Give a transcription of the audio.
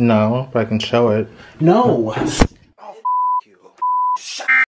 No, but I can show it. No. oh, you.